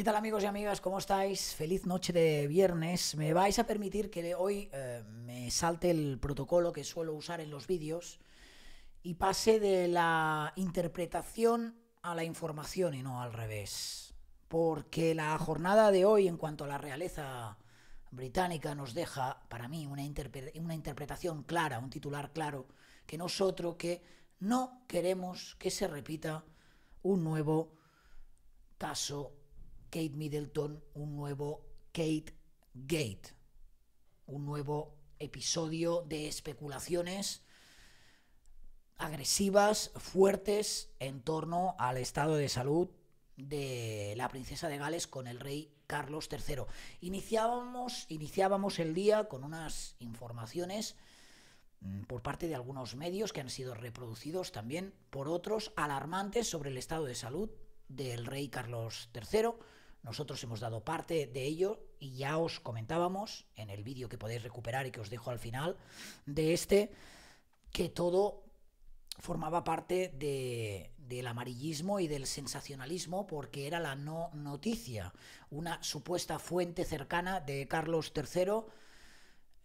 ¿Qué tal amigos y amigas? ¿Cómo estáis? Feliz noche de viernes. Me vais a permitir que hoy eh, me salte el protocolo que suelo usar en los vídeos y pase de la interpretación a la información y no al revés. Porque la jornada de hoy en cuanto a la realeza británica nos deja, para mí, una, una interpretación clara, un titular claro, que nosotros que no queremos que se repita un nuevo caso Kate Middleton un nuevo Kate Gate, un nuevo episodio de especulaciones agresivas, fuertes, en torno al estado de salud de la princesa de Gales con el rey Carlos III. Iniciábamos, iniciábamos el día con unas informaciones mm, por parte de algunos medios que han sido reproducidos también por otros alarmantes sobre el estado de salud del rey Carlos III nosotros hemos dado parte de ello y ya os comentábamos en el vídeo que podéis recuperar y que os dejo al final de este, que todo formaba parte de, del amarillismo y del sensacionalismo porque era la no noticia, una supuesta fuente cercana de Carlos III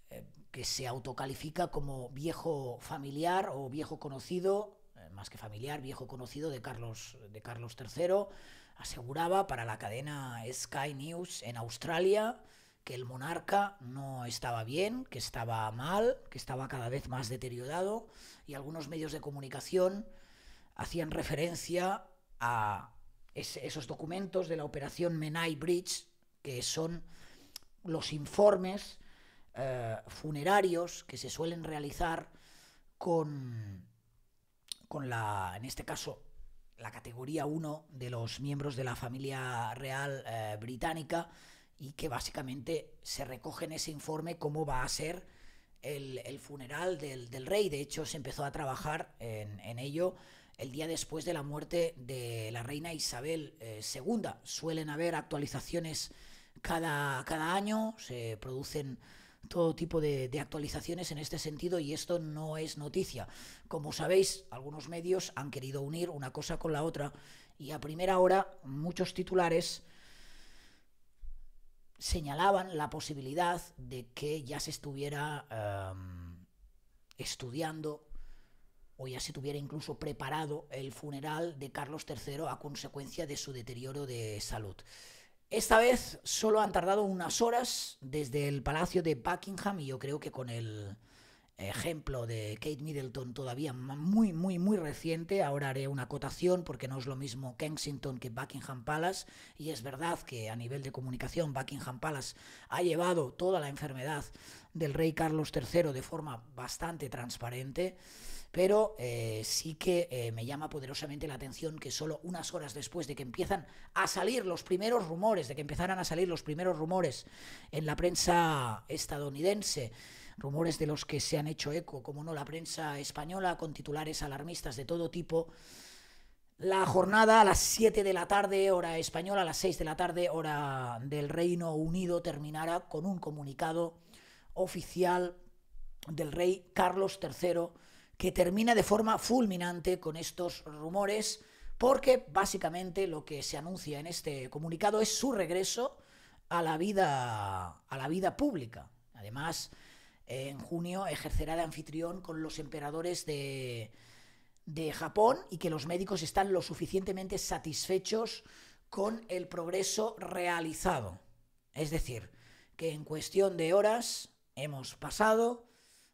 eh, que se autocalifica como viejo familiar o viejo conocido, más que familiar, viejo conocido de Carlos, de Carlos III aseguraba para la cadena Sky News en Australia que el monarca no estaba bien, que estaba mal, que estaba cada vez más deteriorado y algunos medios de comunicación hacían referencia a esos documentos de la operación Menai Bridge, que son los informes eh, funerarios que se suelen realizar con, con la, en este caso, la categoría 1 de los miembros de la familia real eh, británica y que básicamente se recoge en ese informe cómo va a ser el, funeral del, rey. De hecho, se empezó a trabajar en, ello el día después de la muerte de la reina Isabel II. Eh, Suelen haber actualizaciones cada, cada año, se producen todo tipo de, actualizaciones en este sentido y esto no es noticia. Como sabéis, algunos medios han querido unir una cosa con la otra y a primera hora muchos titulares señalaban la posibilidad de que ya se estuviera em, estudiando o ya se tuviera incluso preparado el funeral de Carlos III a consecuencia de su deterioro de salud. Esta vez solo han tardado unas horas desde el Palacio de Buckingham y yo creo que con el ejemplo de Kate Middleton todavía muy, muy, muy reciente, ahora haré una acotación porque no es lo mismo Kensington que Buckingham Palace. Y es verdad que a nivel de comunicación Buckingham Palace ha llevado toda la enfermedad del rey Carlos III de forma bastante transparente pero eh, sí que eh, me llama poderosamente la atención que solo unas horas después de que empiezan a salir los primeros rumores, de que empezaran a salir los primeros rumores en la prensa estadounidense, rumores de los que se han hecho eco, como no la prensa española, con titulares alarmistas de todo tipo, la jornada a las 7 de la tarde, hora española, a las 6 de la tarde, hora del Reino Unido, terminará con un comunicado oficial del rey Carlos III que termina de forma fulminante con estos rumores, porque básicamente lo que se anuncia en este comunicado es su regreso a la vida, a la vida pública. Además, en junio ejercerá de anfitrión con los emperadores de, de Japón y que los médicos están lo suficientemente satisfechos con el progreso realizado. Es decir, que en cuestión de horas hemos pasado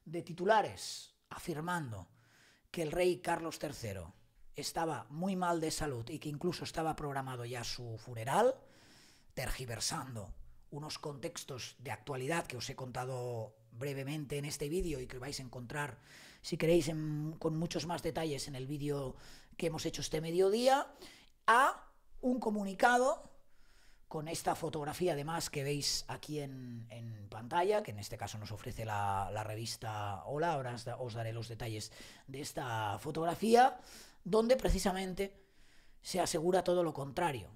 de titulares afirmando que el rey Carlos III estaba muy mal de salud y que incluso estaba programado ya su funeral, tergiversando unos contextos de actualidad que os he contado brevemente en este vídeo y que vais a encontrar, si queréis, con muchos más detalles en el vídeo que hemos hecho este mediodía, a un comunicado con esta fotografía además que veis aquí en, pantalla, que en este caso nos ofrece la, revista Hola, ahora os, daré los detalles de esta fotografía, donde precisamente se asegura todo lo contrario,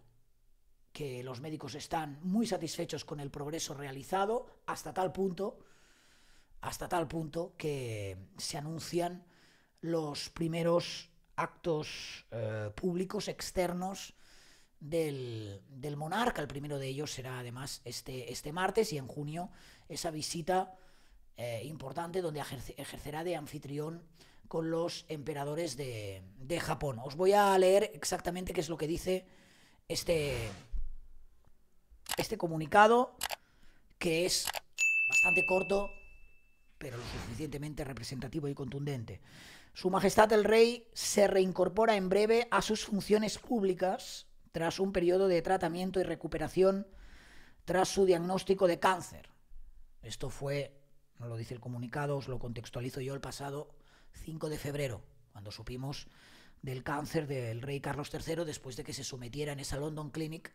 que los médicos están muy satisfechos con el progreso realizado hasta tal punto, hasta tal punto que se anuncian los primeros actos eh, públicos externos del, monarca. El primero de ellos será además este, este martes y en junio esa visita eh, importante donde ejercerá de anfitrión con los emperadores de, de, Japón. Os voy a leer exactamente qué es lo que dice este, este comunicado, que es bastante corto, pero lo suficientemente representativo y contundente. Su Majestad el Rey se reincorpora en breve a sus funciones públicas tras un periodo de tratamiento y recuperación tras su diagnóstico de cáncer. Esto fue, no lo dice el comunicado, os lo contextualizo yo el pasado 5 de febrero, cuando supimos del cáncer del rey Carlos III después de que se sometiera en esa London Clinic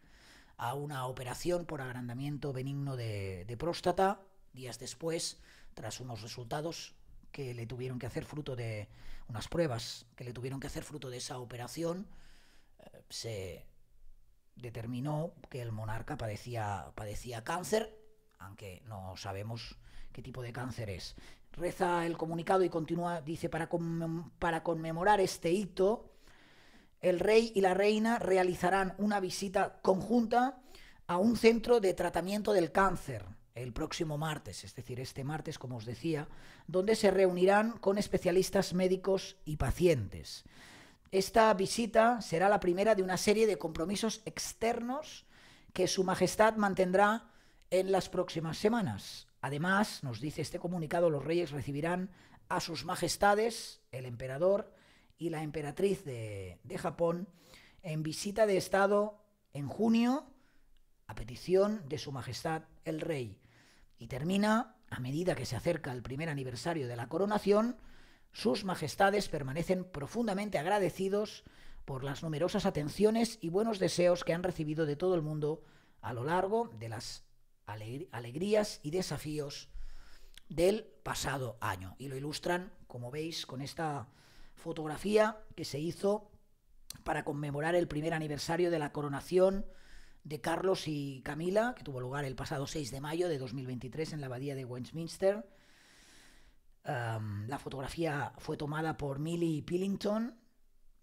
a una operación por agrandamiento benigno de, próstata. Días después, tras unos resultados que le tuvieron que hacer fruto de unas pruebas que le tuvieron que hacer fruto de esa operación, eh, se determinó que el monarca padecía, padecía cáncer, aunque no sabemos qué tipo de cáncer es. Reza el comunicado y continúa, dice, para, para conmemorar este hito, el rey y la reina realizarán una visita conjunta a un centro de tratamiento del cáncer el próximo martes, es decir, este martes, como os decía, donde se reunirán con especialistas médicos y pacientes. Esta visita será la primera de una serie de compromisos externos que Su Majestad mantendrá en las próximas semanas. Además, nos dice este comunicado, los reyes recibirán a sus majestades, el emperador y la emperatriz de, Japón, en visita de Estado en junio, a petición de Su Majestad el Rey. Y termina, a medida que se acerca el primer aniversario de la coronación, sus majestades permanecen profundamente agradecidos por las numerosas atenciones y buenos deseos que han recibido de todo el mundo a lo largo de las alegrías y desafíos del pasado año. Y lo ilustran, como veis, con esta fotografía que se hizo para conmemorar el primer aniversario de la coronación de Carlos y Camila, que tuvo lugar el pasado 6 de mayo de 2023 en la abadía de Westminster la fotografía fue tomada por Millie Pillington,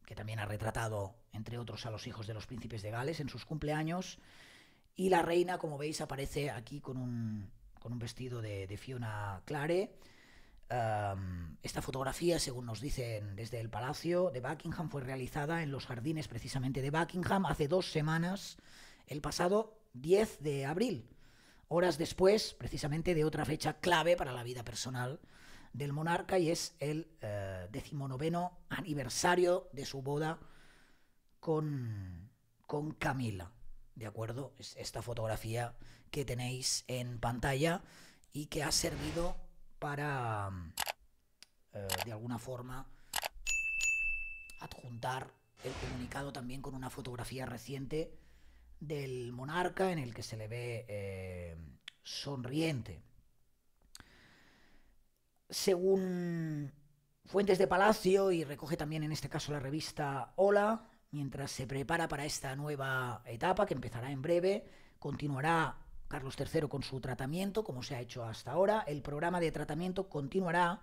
que también ha retratado, entre otros, a los hijos de los príncipes de Gales en sus cumpleaños. Y la reina, como veis, aparece aquí con un, con un vestido de, Fiona Clare. esta fotografía, según nos dicen desde el Palacio de Buckingham, fue realizada en los jardines precisamente de Buckingham hace dos semanas, el pasado 10 de abril, horas después precisamente de otra fecha clave para la vida personal del monarca y es el eh, decimonoveno aniversario de su boda con, con Camila. ¿De acuerdo? Es esta fotografía que tenéis en pantalla y que ha servido para, eh, de alguna forma, adjuntar el comunicado también con una fotografía reciente del monarca en el que se le ve eh, sonriente según fuentes de Palacio y recoge también en este caso la revista Hola, mientras se prepara para esta nueva etapa que empezará en breve, continuará Carlos III con su tratamiento, como se ha hecho hasta ahora. El programa de tratamiento continuará,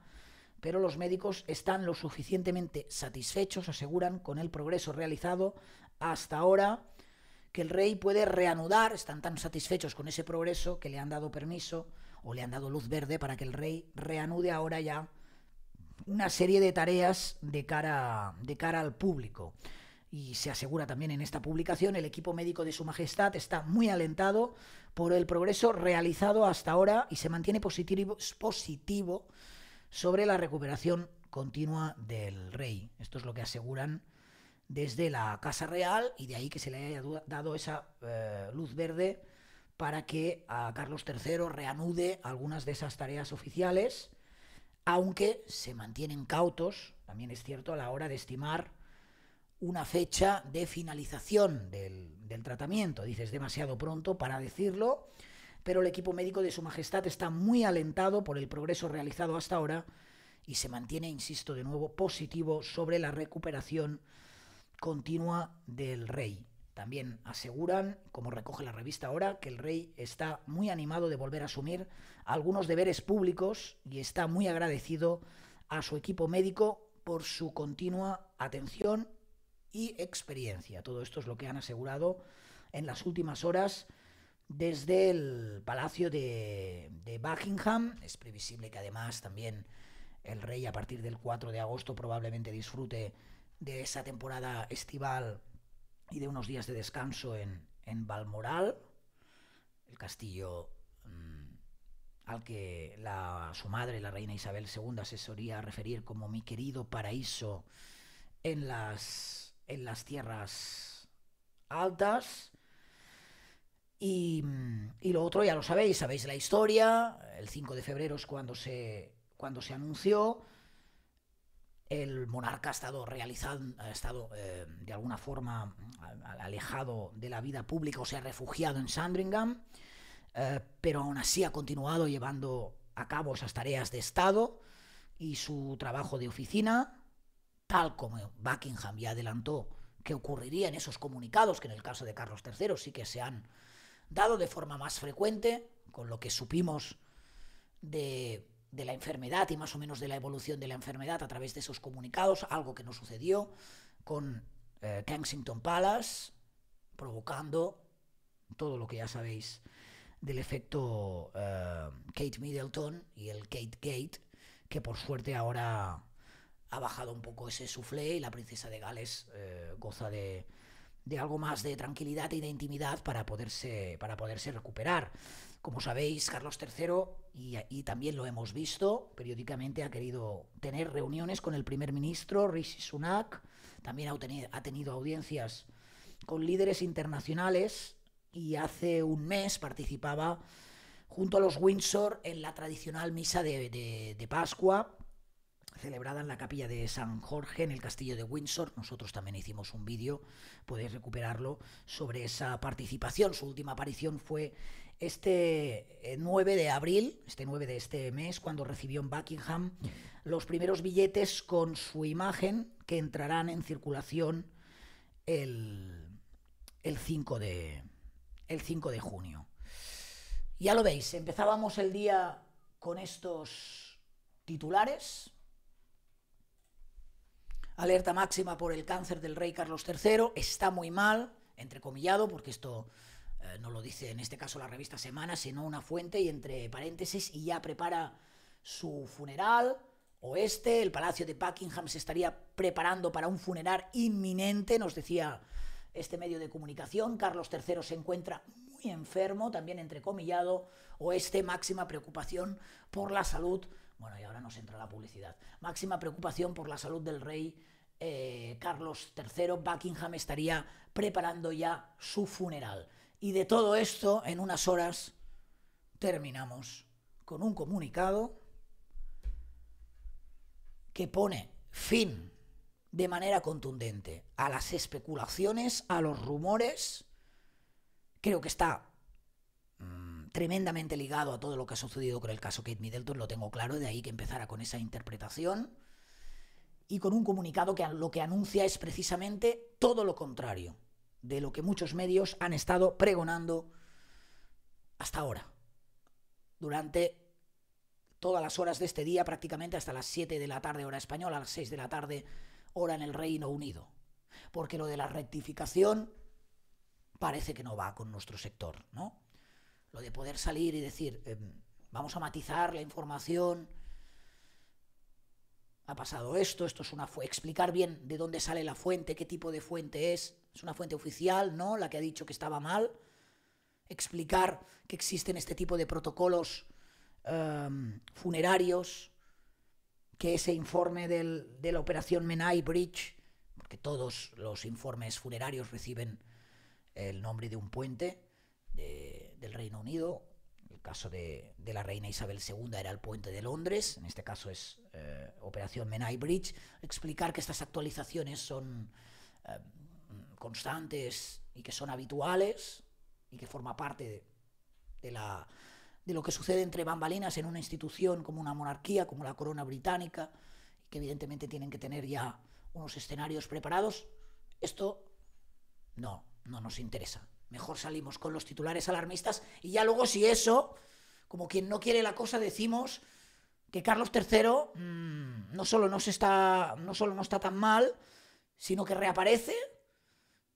pero los médicos están lo suficientemente satisfechos, aseguran, con el progreso realizado hasta ahora, que el rey puede reanudar, están tan satisfechos con ese progreso que le han dado permiso o le han dado luz verde para que el rey reanude ahora ya una serie de tareas de cara, de cara al público. Y se asegura también en esta publicación, el equipo médico de Su Majestad está muy alentado por el progreso realizado hasta ahora y se mantiene positivo, sobre la recuperación continua del rey. Esto es lo que aseguran desde la Casa Real y de ahí que se le haya dado esa eh, luz verde para que a Carlos III reanude algunas de esas tareas oficiales, aunque se mantienen cautos, también es cierto, a la hora de estimar una fecha de finalización del, tratamiento. Dices demasiado pronto para decirlo, pero el equipo médico de Su Majestad está muy alentado por el progreso realizado hasta ahora y se mantiene, insisto de nuevo, positivo sobre la recuperación continua del rey. También aseguran, como recoge la revista ahora, que el rey está muy animado de volver a asumir algunos deberes públicos y está muy agradecido a su equipo médico por su continua atención y experiencia. Todo esto es lo que han asegurado en las últimas horas desde el Palacio de, de Buckingham. Es previsible que además también el rey a partir del 4 de agosto probablemente disfrute de esa temporada estival y de unos días de descanso en, en Balmoral, el castillo mm, al que su madre, la reina Isabel II, se solía referir como mi querido paraíso en las, en las tierras altas. Y, y, lo otro ya lo sabéis, sabéis la historia, el 5 de febrero es cuando se, cuando se anunció, el monarca ha estado realizando, ha estado eh, de alguna forma alejado de la vida pública o se ha refugiado en Sandringham, eh, pero aún así ha continuado llevando a cabo esas tareas de Estado y su trabajo de oficina, tal como Buckingham ya adelantó que ocurriría en esos comunicados, que en el caso de Carlos III sí que se han dado de forma más frecuente, con lo que supimos de de la enfermedad y más o menos de la evolución de la enfermedad a través de esos comunicados, algo que no sucedió con eh, Kensington Palace, provocando todo lo que ya sabéis del efecto eh, Kate Middleton y el Kate Gate, que por suerte ahora ha bajado un poco ese soufflé y la princesa de Gales eh, goza de, de, algo más de tranquilidad y de intimidad para poderse, para poderse recuperar. Como sabéis, Carlos III, y, también lo hemos visto, periódicamente ha querido tener reuniones con el primer ministro, Rishi Sunak, también ha tenido, ha tenido audiencias con líderes internacionales y hace un mes participaba junto a los Windsor en la tradicional misa de, de, Pascua celebrada en la capilla de San Jorge en el castillo de Windsor. Nosotros también hicimos un vídeo, podéis recuperarlo, sobre esa participación. Su última aparición fue este 9 eh, de abril, este 9 de este mes, cuando recibió en Buckingham los primeros billetes con su imagen que entrarán en circulación el, el, 5, de, el 5 de junio. Ya lo veis, empezábamos el día con estos titulares. Alerta máxima por el cáncer del rey Carlos III. Está muy mal, entrecomillado, porque esto eh, no lo dice en este caso la revista Semana, sino una fuente y entre paréntesis, y ya prepara su funeral. Oeste, el Palacio de Buckingham se estaría preparando para un funeral inminente, nos decía este medio de comunicación. Carlos III se encuentra muy enfermo, también entrecomillado. Oeste, máxima preocupación por la salud. Bueno, y ahora nos entra la publicidad. Máxima preocupación por la salud del rey eh, Carlos III. Buckingham estaría preparando ya su funeral. Y de todo esto, en unas horas, terminamos con un comunicado que pone fin de manera contundente a las especulaciones, a los rumores. Creo que está tremendamente ligado a todo lo que ha sucedido con el caso Kate Middleton, lo tengo claro, de ahí que empezara con esa interpretación. Y con un comunicado que lo que anuncia es precisamente todo lo contrario de lo que muchos medios han estado pregonando hasta ahora. Durante todas las horas de este día, prácticamente hasta las 7 de la tarde hora española, a las 6 de la tarde hora en el Reino Unido. Porque lo de la rectificación parece que no va con nuestro sector, ¿no? Lo de poder salir y decir, em, vamos a matizar la información, ha pasado esto, esto es una fuente, explicar bien de dónde sale la fuente, qué tipo de fuente es, es una fuente oficial, ¿no? La que ha dicho que estaba mal, explicar que existen este tipo de protocolos em, funerarios, que ese informe de la operación Menai Bridge, porque todos los informes funerarios reciben el nombre de un puente del Reino Unido, caso de, la reina Isabel II era el puente de Londres, en este caso es eh, Operación Menai Bridge, explicar que estas actualizaciones son eh, constantes y que son habituales y que forma parte de, de lo que sucede entre bambalinas en una institución como una monarquía, como la corona británica, y que evidentemente tienen que tener ya unos escenarios preparados. Esto no, no nos interesa mejor salimos con los titulares alarmistas y ya luego si eso, como quien no quiere la cosa, decimos que Carlos III mm, no, solo no, está, no solo no está tan mal, sino que reaparece,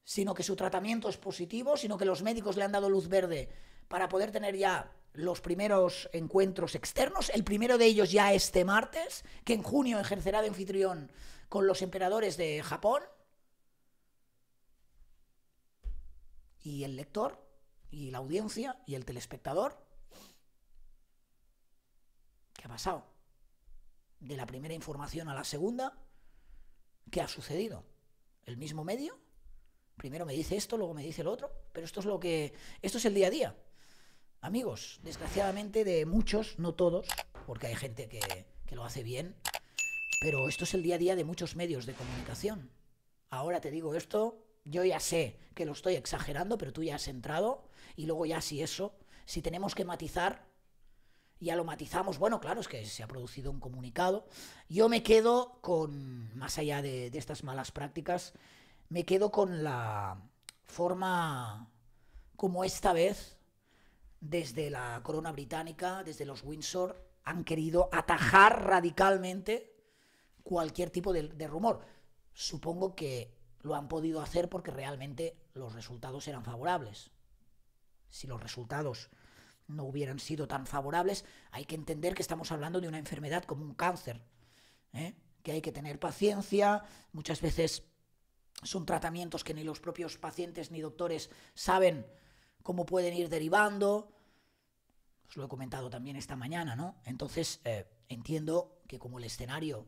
sino que su tratamiento es positivo, sino que los médicos le han dado luz verde para poder tener ya los primeros encuentros externos. El primero de ellos ya este martes, que en junio ejercerá de anfitrión con los emperadores de Japón. Y el lector, y la audiencia, y el telespectador. ¿Qué ha pasado? De la primera información a la segunda, ¿qué ha sucedido? ¿El mismo medio? Primero me dice esto, luego me dice el otro, pero esto es lo que. Esto es el día a día. Amigos, desgraciadamente de muchos, no todos, porque hay gente que, que lo hace bien, pero esto es el día a día de muchos medios de comunicación. Ahora te digo esto, yo ya sé que lo estoy exagerando, pero tú ya has entrado y luego ya si eso, si tenemos que matizar, ya lo matizamos. Bueno, claro, es que se ha producido un comunicado. Yo me quedo con, más allá de, estas malas prácticas, me quedo con la forma como esta vez, desde la corona británica, desde los Windsor, han querido atajar radicalmente cualquier tipo de rumor. Supongo que lo han podido hacer porque realmente los resultados eran favorables. Si los resultados no hubieran sido tan favorables, hay que entender que estamos hablando de una enfermedad como un cáncer, ¿eh? que hay que tener paciencia, muchas veces son tratamientos que ni los propios pacientes ni doctores saben cómo pueden ir derivando. Os lo he comentado también esta mañana, ¿no? Entonces, eh, entiendo que como el escenario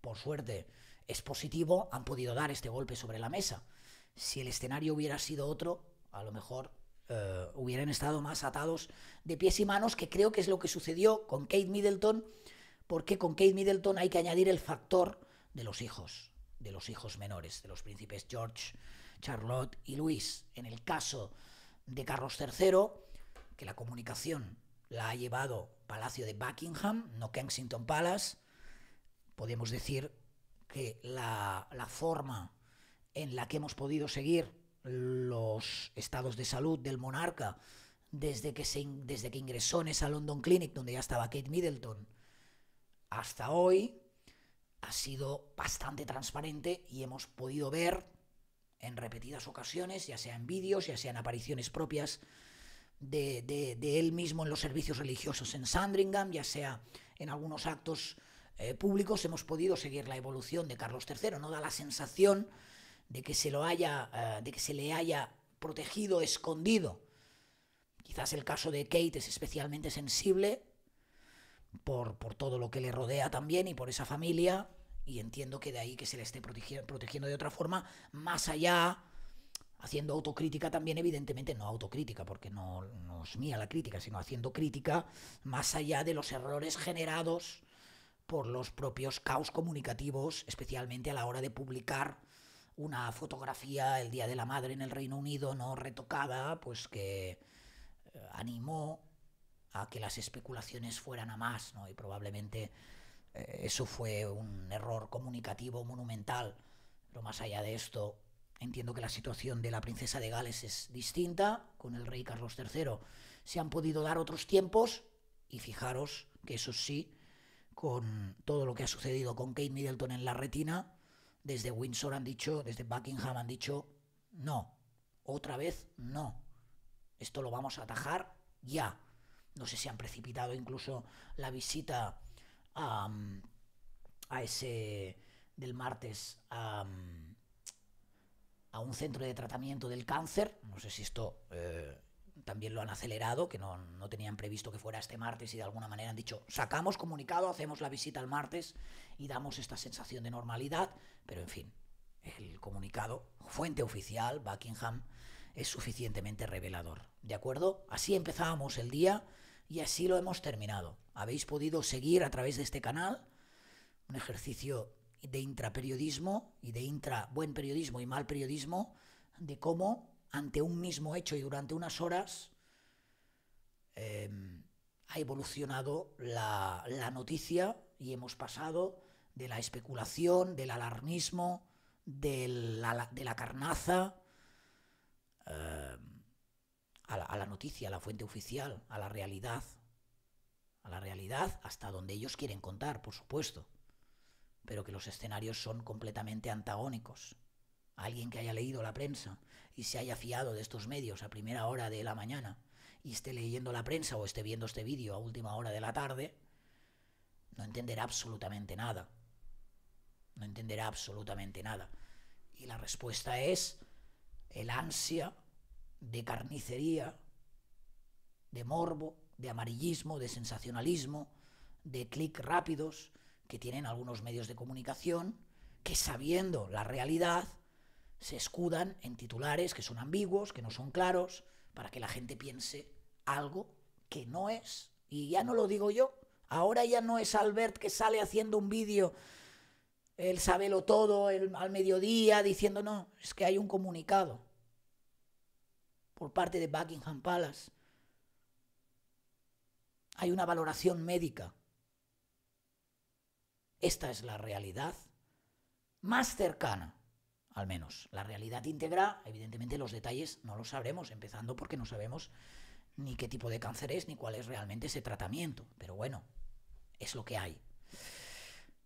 por suerte, es positivo, han podido dar este golpe sobre la mesa. Si el escenario hubiera sido otro, a lo mejor eh, hubieran estado más atados de pies y manos, que creo que es lo que sucedió con Kate Middleton, porque con Kate Middleton hay que añadir el factor de los hijos, de los hijos menores, de los príncipes George, Charlotte y Luis. En el caso de Carlos III, que la comunicación la ha llevado Palacio de Buckingham, no Kensington Palace, podemos decir que la, la, forma en la que hemos podido seguir los estados de salud del monarca desde que, se, desde que ingresó en esa London Clinic donde ya estaba Kate Middleton hasta hoy ha sido bastante transparente y hemos podido ver en repetidas ocasiones, ya sea en vídeos, ya sea en apariciones propias de, de, de él mismo en los servicios religiosos en Sandringham, ya sea en algunos actos eh, públicos hemos podido seguir la evolución de Carlos III. No da la sensación de que se lo haya, eh, de que se le haya protegido, escondido. Quizás el caso de Kate es especialmente sensible por, por todo lo que le rodea también y por esa familia. Y entiendo que de ahí que se le esté protegiendo, de otra forma, más allá, haciendo autocrítica también, evidentemente, no autocrítica, porque no, no es mía la crítica, sino haciendo crítica más allá de los errores generados por los propios caos comunicativos, especialmente a la hora de publicar una fotografía el Día de la Madre en el Reino Unido no retocada, pues que eh, animó a que las especulaciones fueran a más, ¿no? Y probablemente eh, eso fue un error comunicativo monumental. Pero más allá de esto, entiendo que la situación de la princesa de Gales es distinta. Con el rey Carlos III se han podido dar otros tiempos y fijaros que eso sí, con todo lo que ha sucedido con Kate Middleton en la retina, desde Windsor han dicho, desde Buckingham han dicho, no, otra vez no. Esto lo vamos a atajar ya. No sé si han precipitado incluso la visita a, ese del martes a, a, un centro de tratamiento del cáncer. No sé si esto eh, también lo han acelerado, que no, no, tenían previsto que fuera este martes y de alguna manera han dicho, sacamos comunicado, hacemos la visita el martes y damos esta sensación de normalidad, pero en fin, el comunicado, fuente oficial, Buckingham, es suficientemente revelador. ¿De acuerdo? Así empezábamos el día y así lo hemos terminado. Habéis podido seguir a través de este canal un ejercicio de intraperiodismo y de intra buen periodismo y mal periodismo, de cómo ante un mismo hecho y durante unas horas, eh, ha evolucionado la, noticia y hemos pasado de la especulación, del alarmismo, de la, carnaza, la, a la noticia, a la fuente oficial, a la realidad, a la realidad hasta donde ellos quieren contar, por supuesto, pero que los escenarios son completamente antagónicos. alguien que haya leído la prensa y se haya fiado de estos medios a primera hora de la mañana y esté leyendo la prensa o esté viendo este vídeo a última hora de la tarde, no entenderá absolutamente nada. No entenderá absolutamente nada. Y la respuesta es el ansia de carnicería, de morbo, de amarillismo, de sensacionalismo, de clic rápidos que tienen algunos medios de comunicación que sabiendo la realidad se escudan en titulares que son ambiguos, que no son claros, para que la gente piense algo que no es. Y ya no lo digo yo, ahora ya no es Albert que sale haciendo un vídeo, él lo todo el, al mediodía diciendo, no, es que hay un comunicado por parte de Buckingham Palace. Hay una valoración médica. Esta es la realidad más cercana, al menos. La realidad íntegra, evidentemente los detalles no los sabremos, empezando porque no sabemos ni qué tipo de cáncer es, ni cuál es realmente ese tratamiento. Pero bueno, es lo que hay.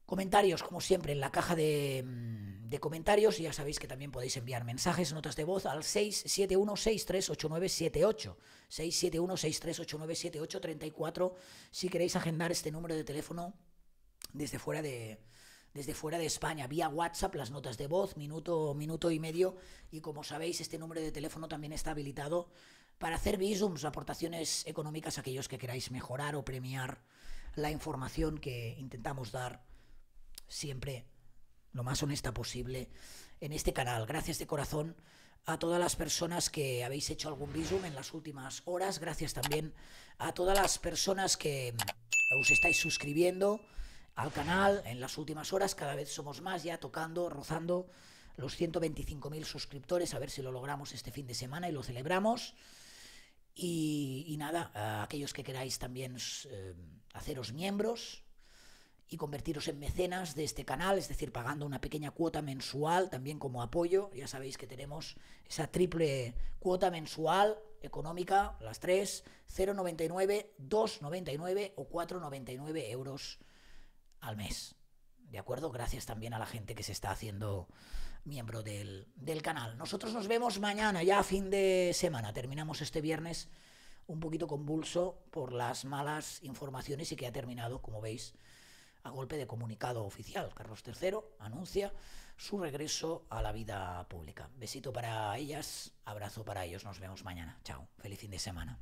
Comentarios, como siempre, en la caja de, mm, comentarios. Ya sabéis que también podéis enviar mensajes, notas de voz al 671-638978. 671-63897834. Si queréis agendar este número de teléfono desde fuera de, desde fuera de España, vía WhatsApp, las notas de voz, minuto, minuto y medio. Y como sabéis, este número de teléfono también está habilitado para hacer visums, aportaciones económicas a aquellos que queráis mejorar o premiar la información que intentamos dar siempre lo más honesta posible en este canal. Gracias de corazón a todas las personas que habéis hecho algún visum en las últimas horas. Gracias también a todas las personas que os estáis suscribiendo al canal en las últimas horas. Cada vez somos más ya tocando, rozando los 125.000 suscriptores. A ver si lo logramos este fin de semana y lo celebramos. Y, nada, aquellos que queráis también eh, haceros miembros, y convertiros en mecenas de este canal, es decir, pagando una pequeña cuota mensual también como apoyo. Ya sabéis que tenemos esa triple cuota mensual económica, las tres, 0,99, 2,99 o 4,99 euros al mes. ¿De acuerdo? Gracias también a la gente que se está haciendo miembro del, del canal. Nosotros nos vemos mañana, ya a fin de semana. Terminamos este viernes un poquito convulso por las malas informaciones y que ha terminado, como veis, a golpe de comunicado oficial. Carlos III anuncia su regreso a la vida pública. Besito para ellas, abrazo para ellos. Nos vemos mañana. Chao. Feliz fin de semana.